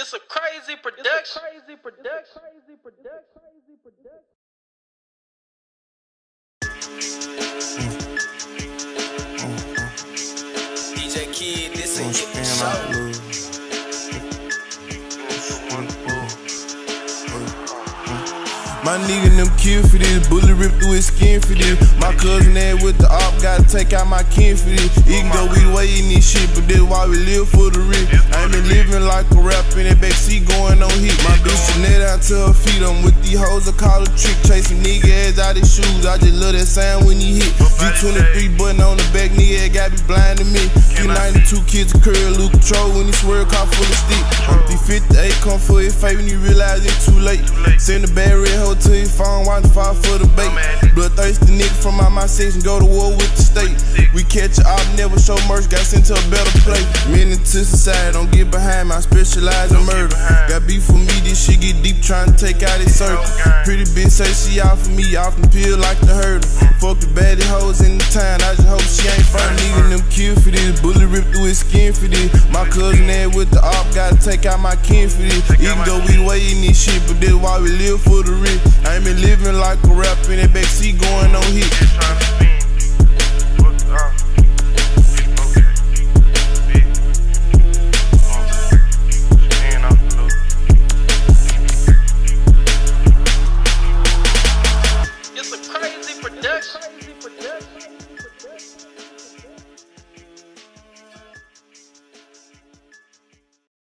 It's a crazy production. crazy production. Crazy production. Crazy production. DJ Kid, this a hit show. My nigga them kill for this, bullet rip through his skin for this. My cousin there with the op, gotta take out my kin for this. He can go either way in this shit, but this why we live for the rich. I ain't been living a rap in that backseat going on hit. My bitch net out to her feet, I'm with these hoes, I call a trick. Chasing nigga ass out his shoes, I just love that sound when he hit. G23 button on the back, nigga got be blind to me. P92 kids a curl, Luke control when he swear car full of stick. I'm 358, come for his face when you realize it's too late. Send the bad red hoe to his phone, watch fall for the bait. Bloodthirsty nigga from my section, go to war with the state. We catch a op, never show mercy, got sent to a better place. Men into society, don't get behind my I specialize in murder. Got beef with me, this shit get deep, trying to take out his circle. Pretty bitch say she out for me, off the pill like the hurdle. Fuck the baddest hoes in the town, I just hope she ain't front nigga them kill for this. Bullet drip through his skin for this. My cousin there with the op, gotta take out my kin for this. Even though we waiting this shit, but this why we live for the rich. I ain't been living like a rap in that backseat going on hit. It's a crazy production.